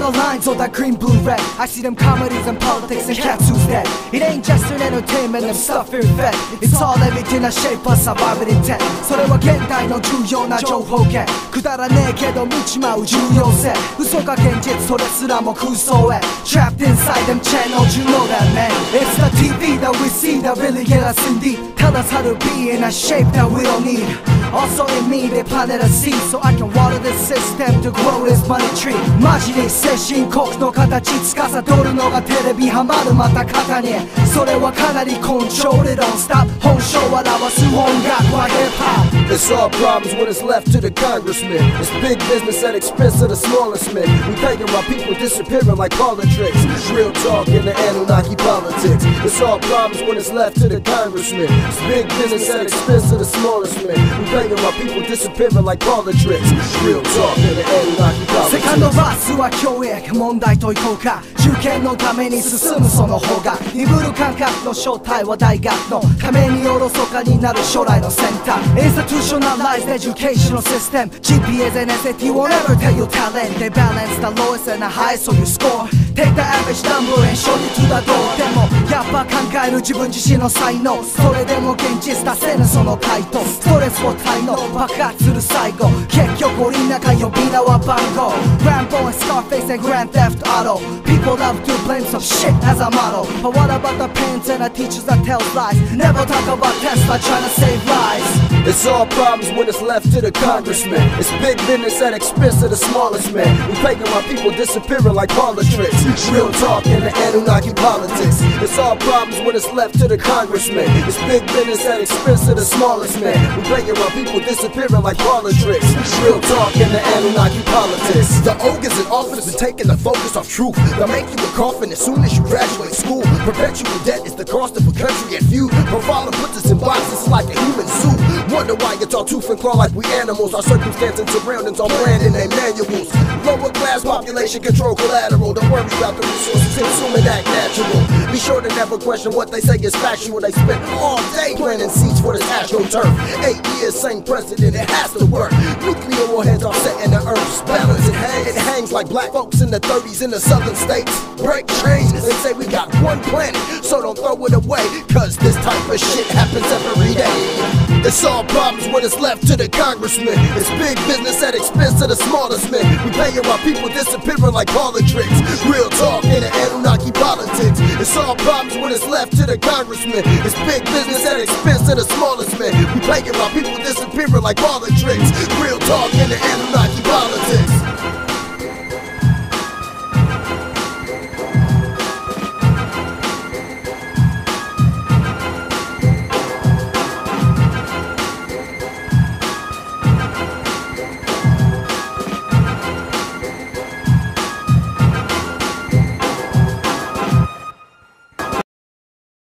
minds all that green, blue, red. I see them comedies and politics and cats who's dead. It ain't just an entertainment, them stuff in fed. It's all everything that shape us survival intent. それは現代の重要な情報源。くだらねえけど見ちまう重要性。嘘か現実、それすらも空想へ。Trapped inside them channels, you know that man. It's the TV that we see that really get us in deep. Tell us how to be in a shape that we don't need. Also in me, they planted a seed so I can water the system to grow this money tree. マジで精神国の形司るのがテレビハマるまた肩に。それはかなりコントロール don't stop 本性を表す音楽は hip hop. It's all problems when it's left to the congressman. It's big business at expense of the smallest men. We paying while people disappearing like politics. Real talk in the Anunnaki politics. It's all problems when it's left to the congressman. It's big business at expense of the smallest men. We paying while people disappearing like politics. Real talk in the Anunnaki セカンド politics. バースは教育問題といこうか受験のために進むその方が鈍る感覚の正体は大学のためにおろそかになる将来のセンター Institutionalized educational system GPS and SAT will never tell your talent They balance the lowest and the highest so you score Take the average number and show you to the door でもやっぱ考える自分自身の才能それでも現実出せぬその回答ストレスを滞納爆発する最後結局檻の中呼び名は番号 Rambo and Scarface and Grand Theft Auto People love to blame some shit as a model But what about the parents and the teachers that tell lies Never talk about Tesla trying to save lives It's all problems when it's left to the congressman. It's big business at expense of the smallest man. We paying while people disappearing like politics. Real talk in the Anunnaki politics. It's all problems when it's left to the congressman. It's big business at expense of the smallest man. We paying while people disappearing like politics. Real talk in the Anunnaki politics. The ogres in office been taking the focus off truth. They'll make you a coffin as soon as you graduate school. Perpetual debt is the cost of a country and few. Profile puts us in boxes like a human zoo. Wonder why it's all tooth and claw like we animals. Our circumstance and surroundings are planned in their manuals. Lower class population control collateral. Don't worry about the resources, consume and act natural. Be sure to never question what they say is factual. They spend all day planting seeds for this astroturf. Eight years, same precedent, it has to work. Nuclear warheads are setting the earth's balance. It hangs, it hangs like black folks in the 30s in the southern states. Break chains, and say we got one planet, so don't throw it away. Cause this type of shit happens every day. It's all problems when it's left to the congressman. It's big business at expense of the smallest men. We paying while people disappearing like politics. Real talk in the Anunnaki politics. It's all problems when it's left to the congressman. It's big business at expense of the smallest men. We paying while people disappearing like politics. Real talk in the Anunnaki politics.